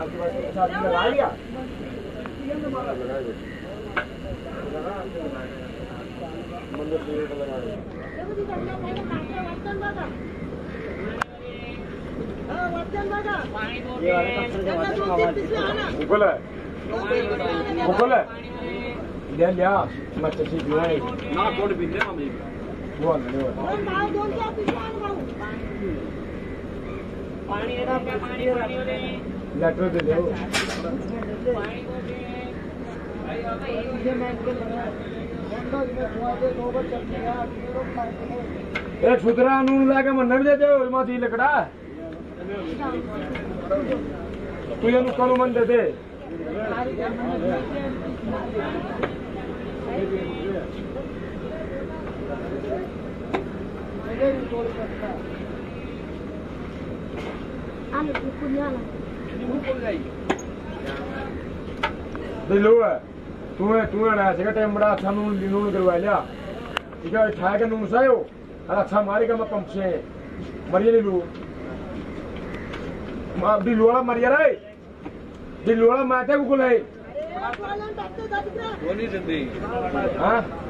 आपके पास एक साथ लगा लिया मंदिर सूर्य का लगा ये वाले पत्थर के बाद आवाज़ मुगल है मुगल है ले लिया मैं चची भी है ना कोड भी ले हम वो ले वो पानी पानी पानी लेटर दे दो। ए, छुतरा नून लाके मन भी देते हो माती लकड़ा। तू ये कनु मन देते दिलू है तू तू ऐसे का टाइम बड़ा अच्छा नून नून करवा लिया। ठीक है ठाए का नून सा अच्छा मारेगा मैं पंप से मरिए दिलू दिलू वाला मरिया रे दिलू वाला माता को है। हाँ? हाँ?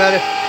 matter.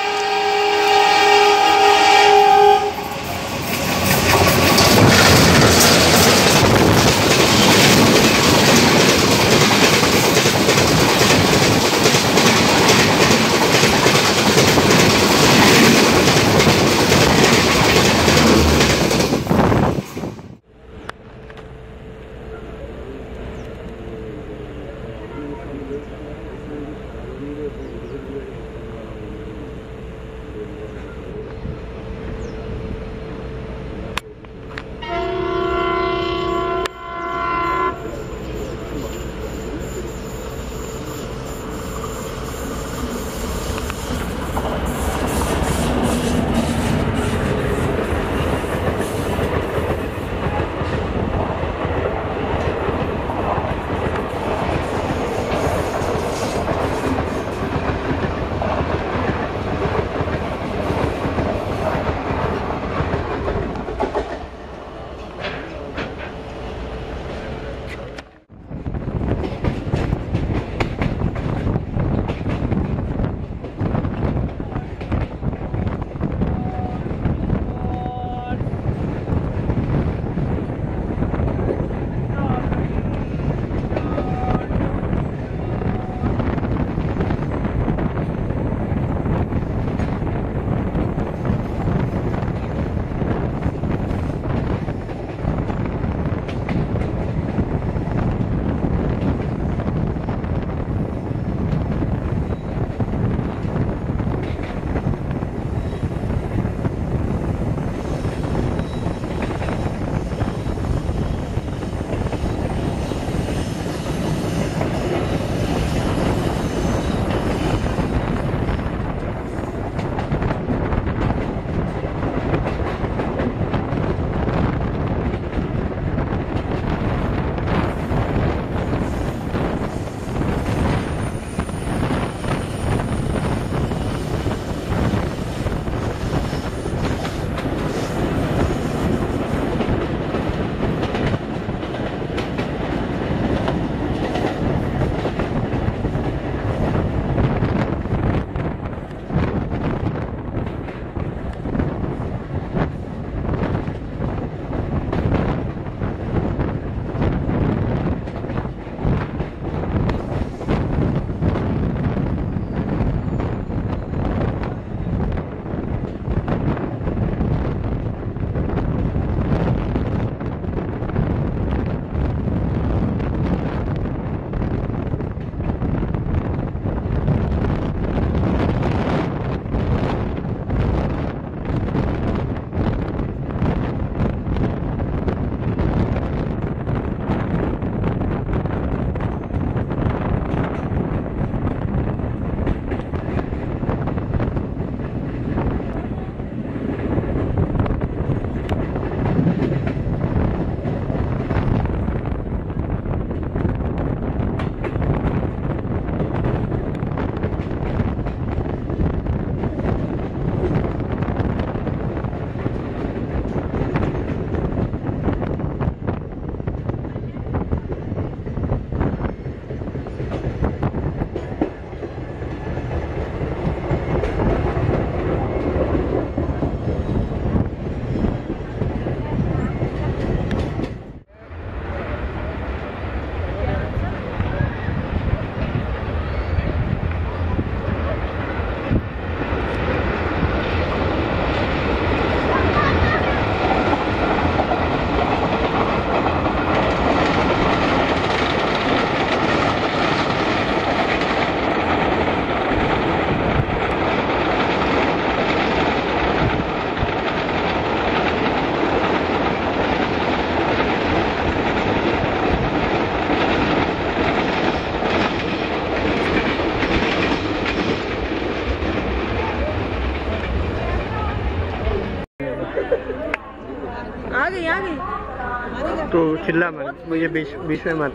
चिल्ला मत मुझे बीच बीच में मत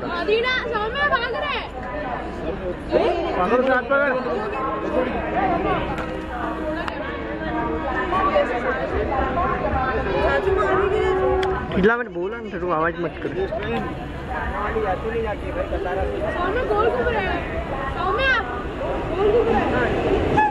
पकड़ पकड़। चिल्ला मैंने बोला ना तू आवाज़ मत कर। सौम्या गोल घूम रहे हैं। सौम्या गोल घूम रहे हैं।